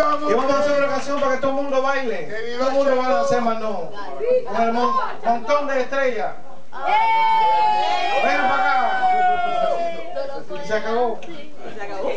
Y vamos a hacer una canción para que todo el mundo baile. Todo el mundo va a hacer mano. Con el mon montón de estrellas. Vengan para acá. Se acabó. Se acabó.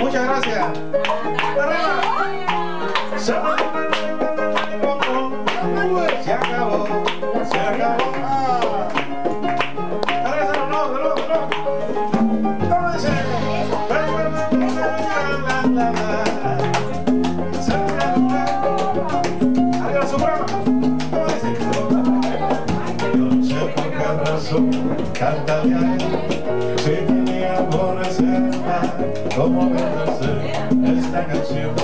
Muchas gracias. so cantaría se tenía por reserva como me merecer esta canción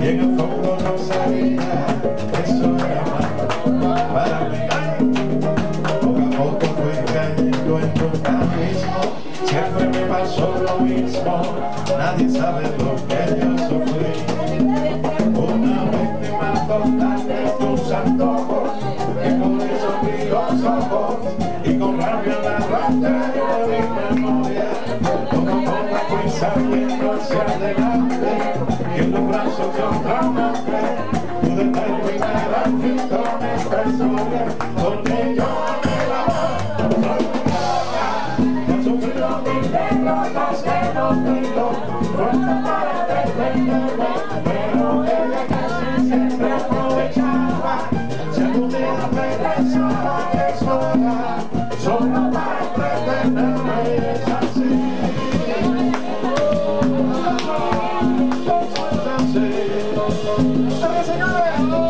Llega Pablo Rosalía, eso era más para mí. Poco a poco fue cayendo en un abismo, siempre me pasó lo mismo, nadie sabe lo que yo sufrí. Una víctima total. Come on, come on. ¡Señores!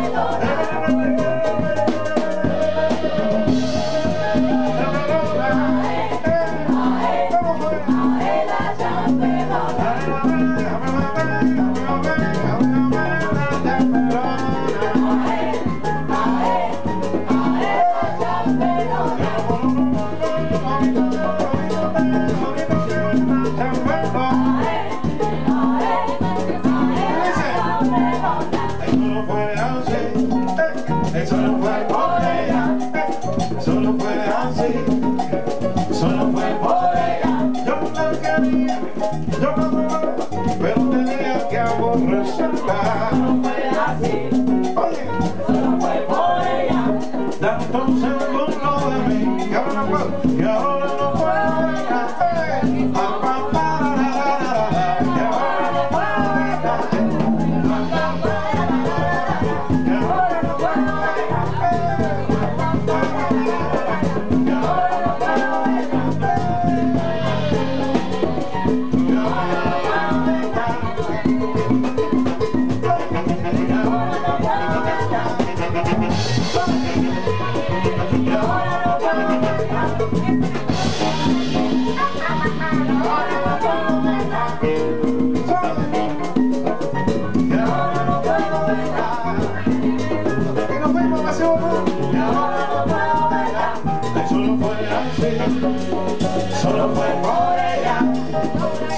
Oh.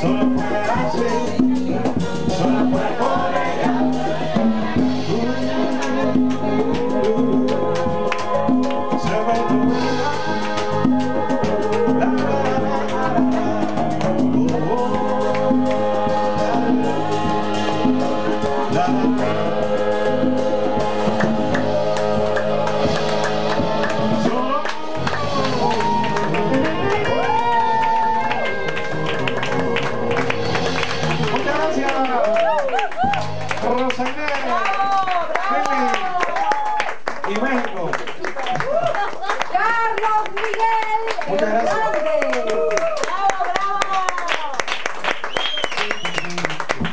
Sometimes I say